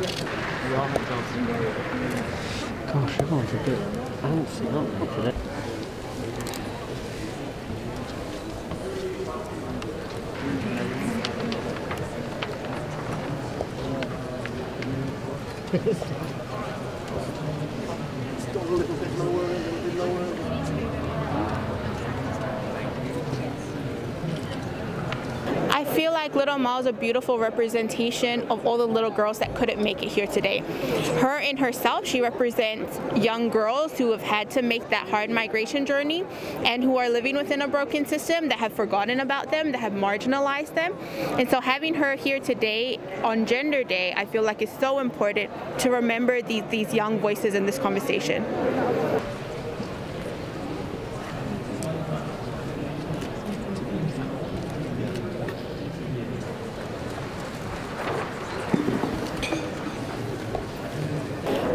Gosh, everyone's a bit antsy, aren't they, today? it's still a little bit lower I feel like Little Amal is a beautiful representation of all the little girls that couldn't make it here today. Her in herself, she represents young girls who have had to make that hard migration journey and who are living within a broken system that have forgotten about them, that have marginalized them. And so having her here today on Gender Day, I feel like is so important to remember these, these young voices in this conversation.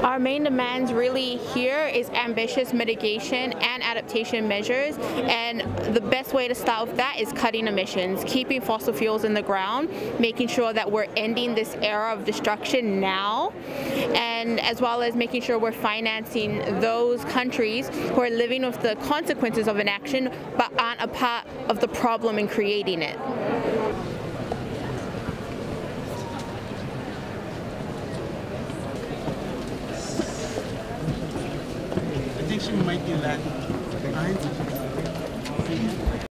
Our main demands really here is ambitious mitigation and adaptation measures and the best way to start with that is cutting emissions, keeping fossil fuels in the ground, making sure that we're ending this era of destruction now and as well as making sure we're financing those countries who are living with the consequences of inaction but aren't a part of the problem in creating it. I think she